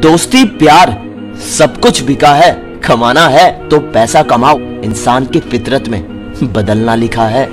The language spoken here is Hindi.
दोस्ती, प्यार, सब कुछ बिका है, कमाना है तो पैसा कमाओ। इंसान की फितरत में बदलना लिखा है।